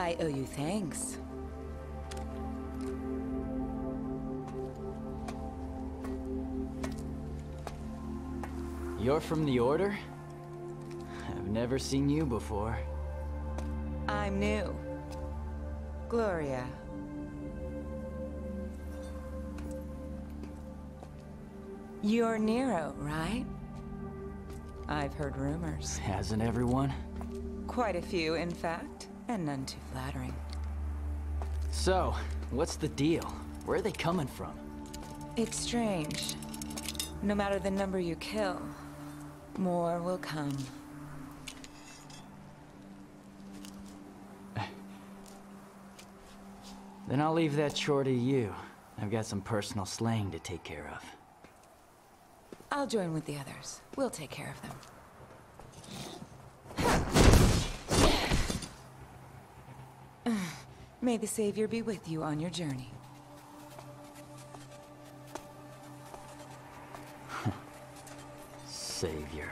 I owe you thanks. You're from the Order? I've never seen you before. I'm new. Gloria. You're Nero, right? I've heard rumors. Hasn't everyone? Quite a few, in fact, and none too flattering. So, what's the deal? Where are they coming from? It's strange. No matter the number you kill, more will come. Then I'll leave that chore to you. I've got some personal slaying to take care of. I'll join with the others. We'll take care of them. May the Savior be with you on your journey. Savior.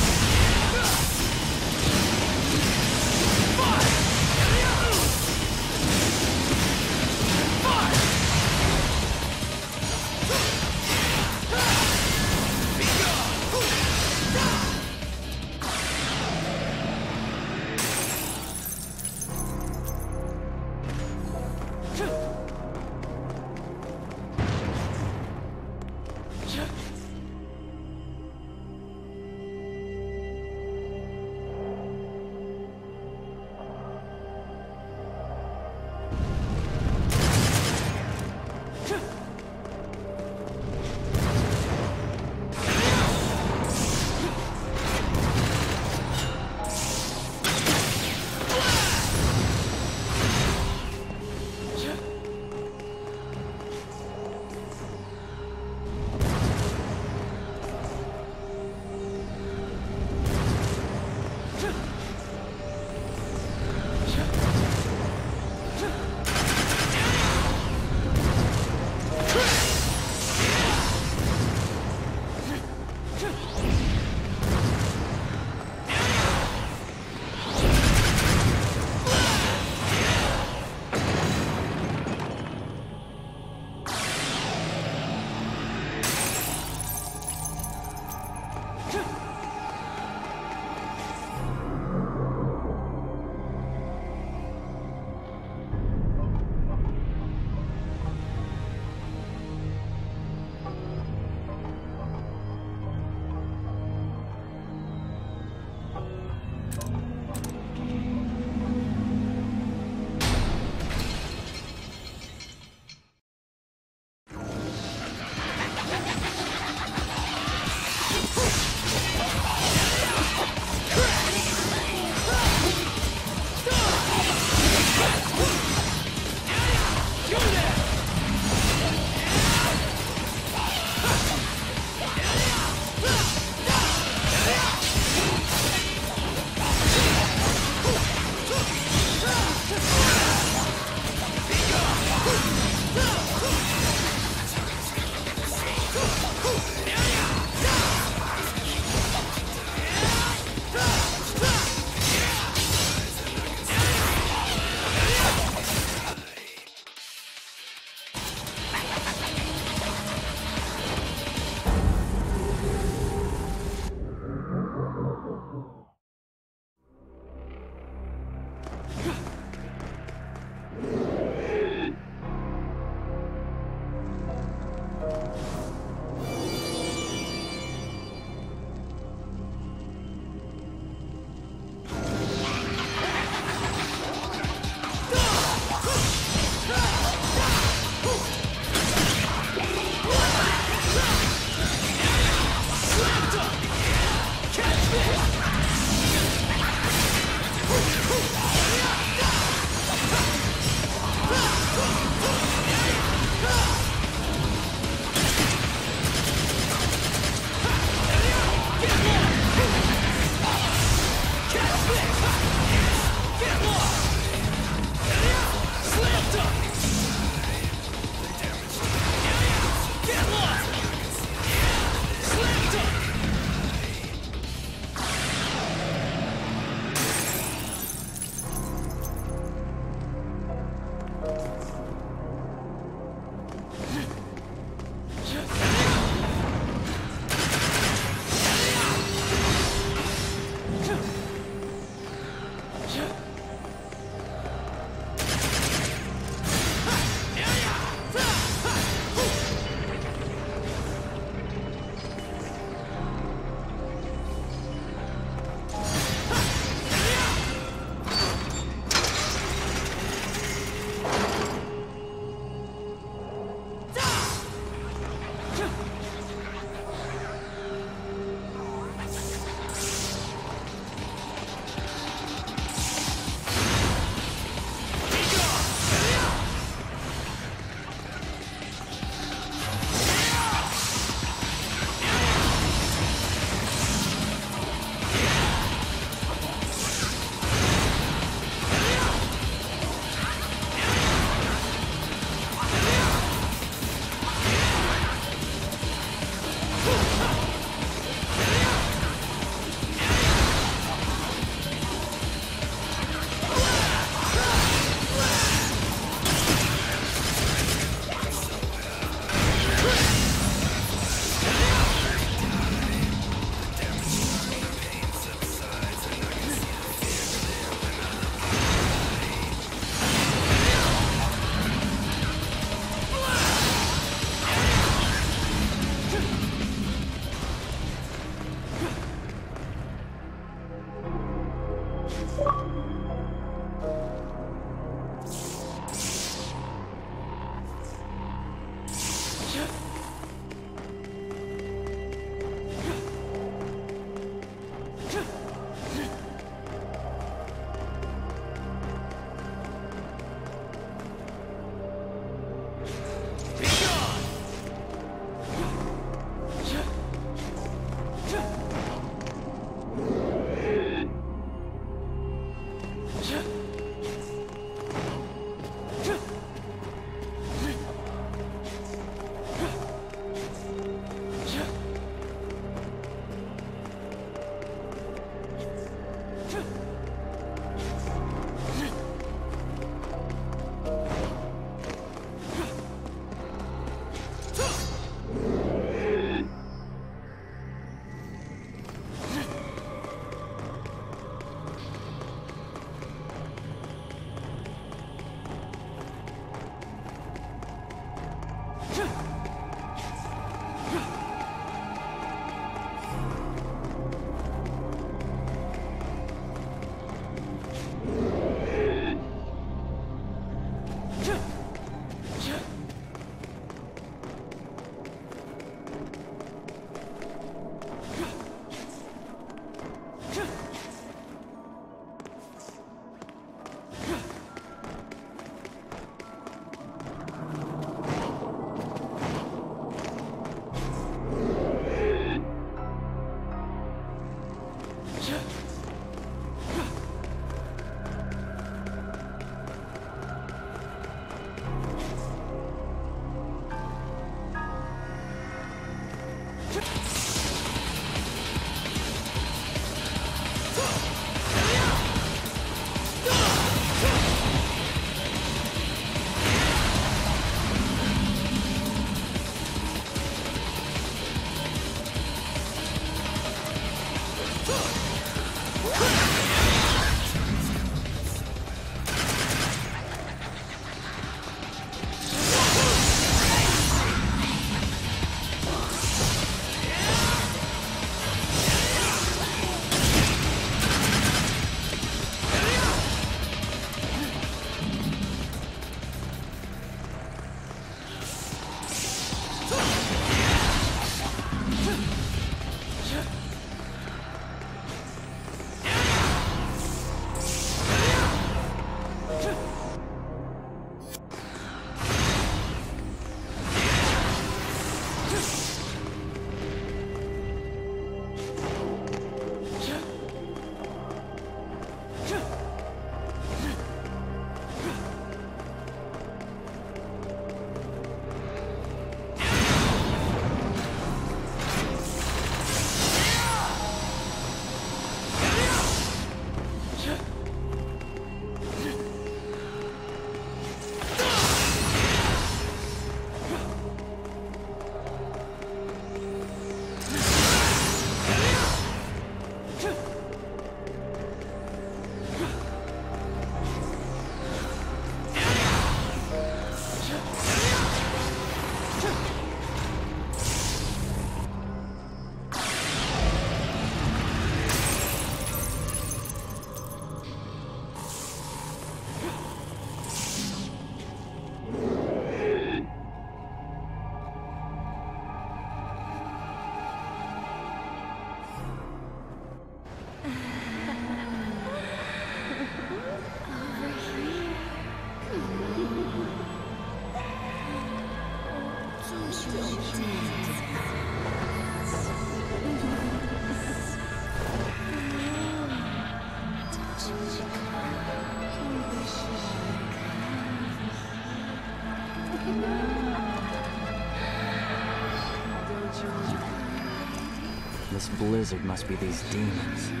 Blizzard must be these demons.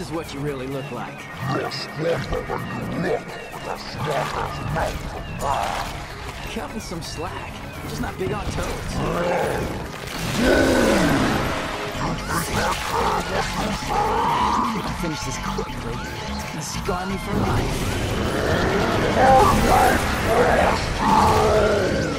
This is what you really look like. Cut me some slack. I'm just not big on toads. Finish this quickly, it's gonna scar me for life.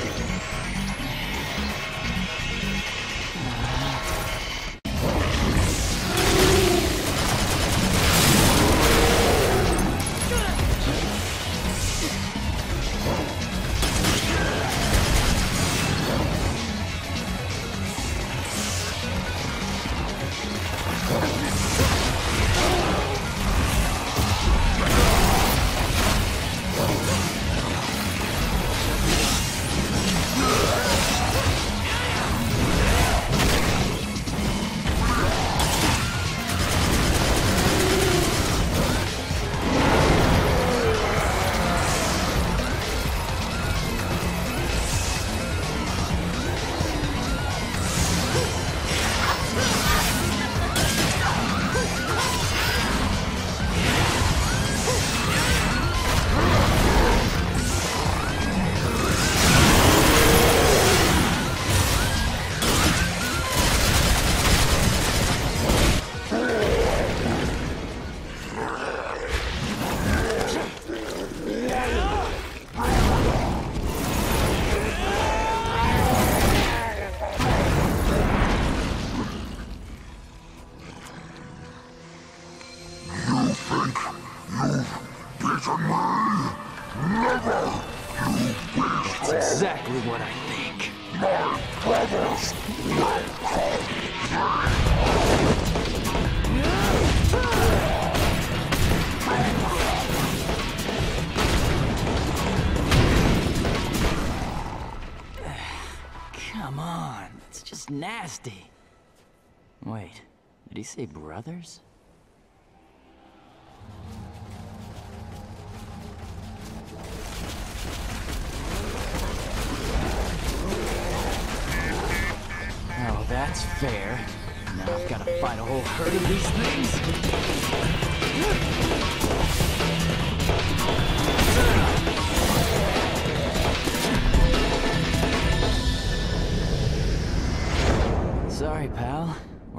Nasty. Wait, did he say brothers? Oh, that's fair. Now I've got to fight a whole herd of these things.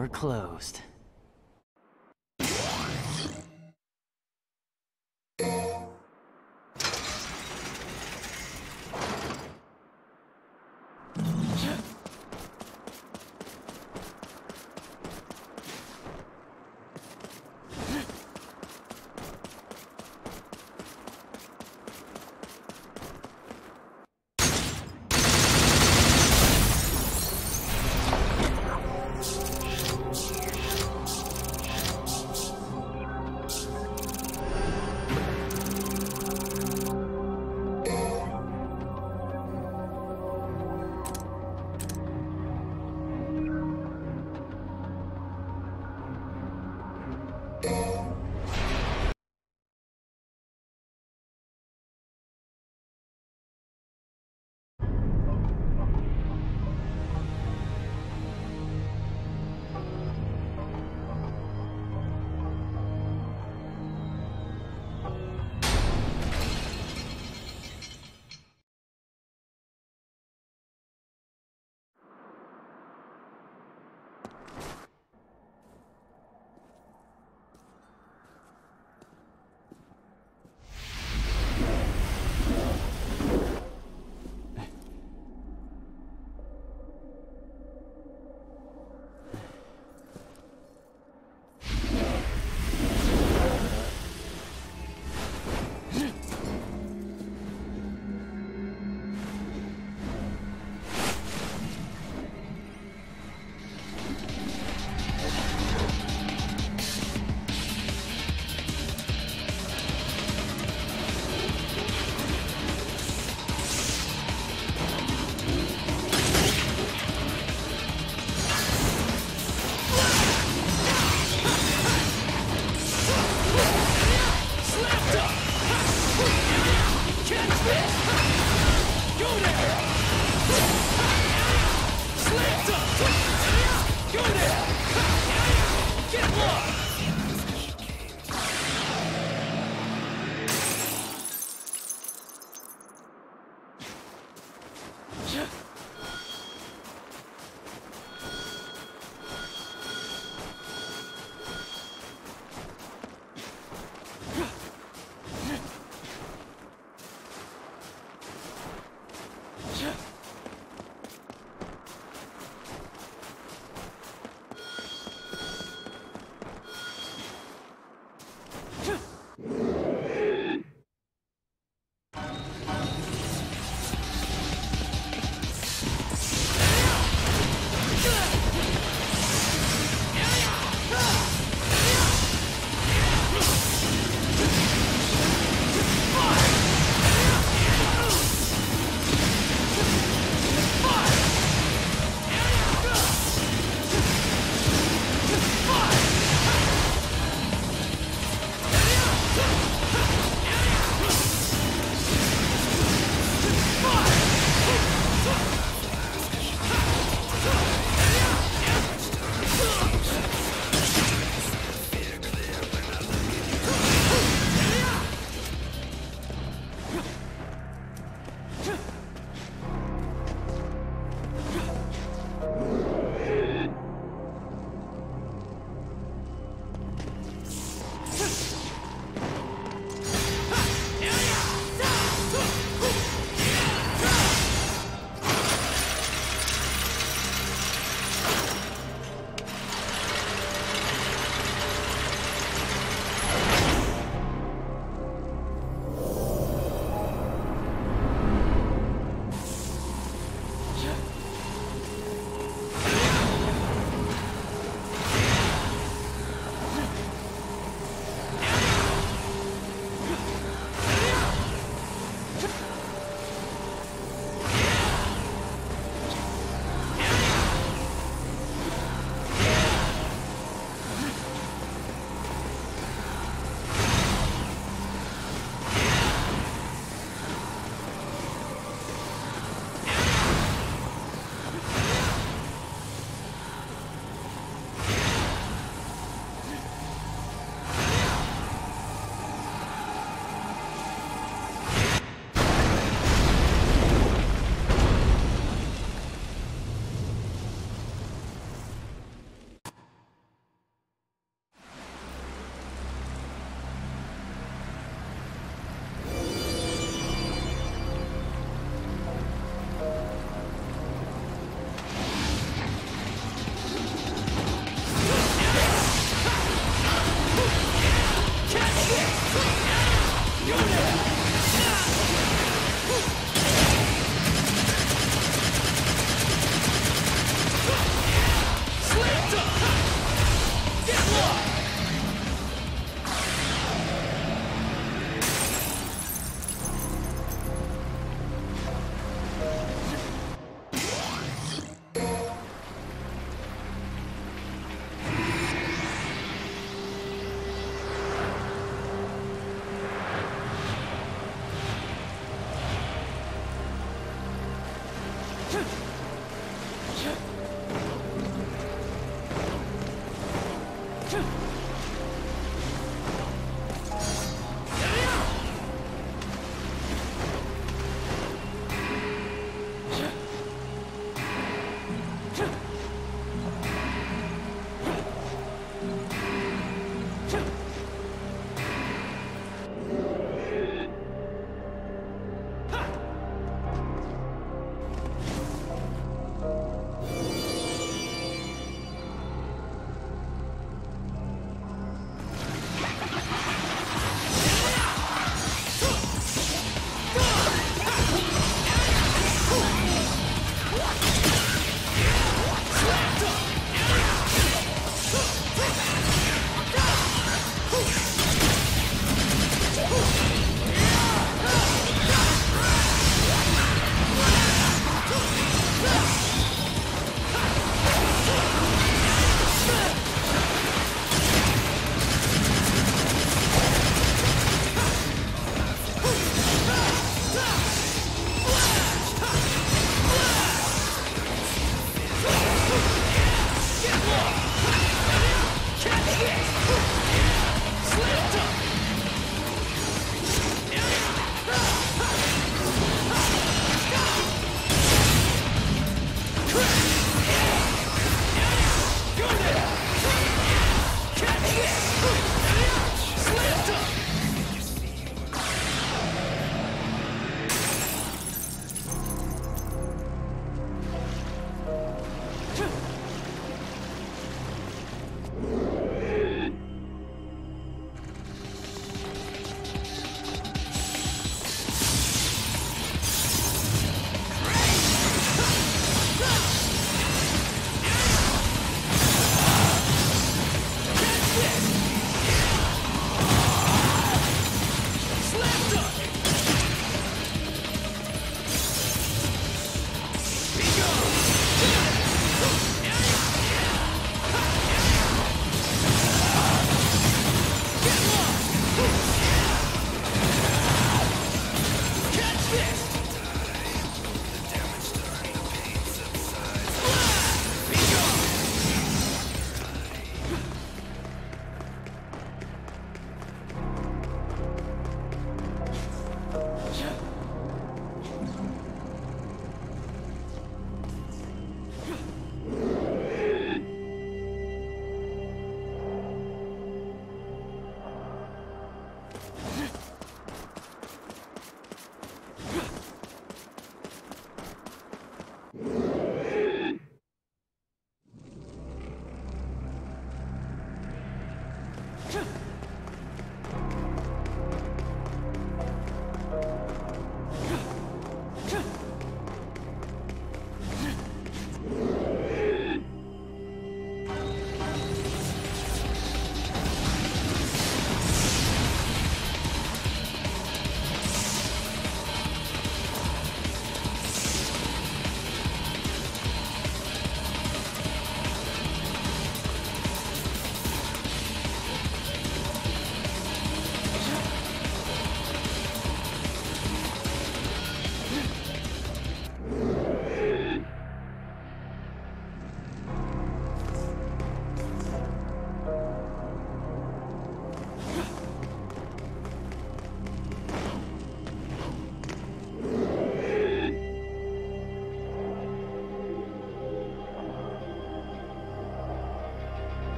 We're closed.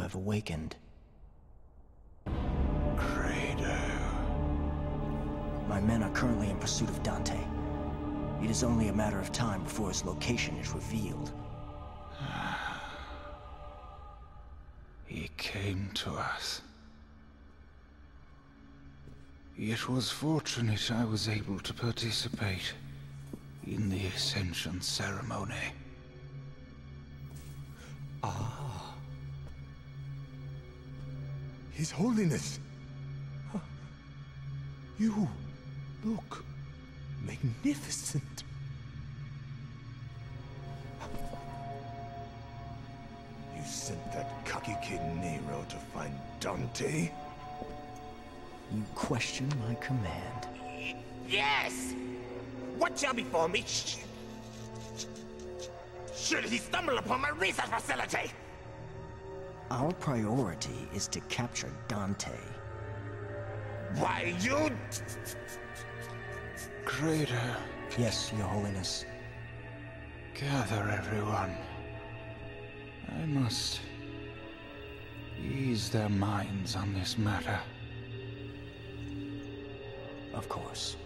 Have awakened. Credo. My men are currently in pursuit of Dante. It is only a matter of time before his location is revealed. He came to us. It was fortunate I was able to participate in the Ascension ceremony. Ah, His Holiness! Huh. You look magnificent. You sent that cocky kid Nero to find Dante? You question my command. Yes! What shall befall me? Should he stumble upon my research facility? Our priority is to capture Dante. Why, you... Credo, Yes, Your Holiness. gather everyone. I must ease their minds on this matter. Of course.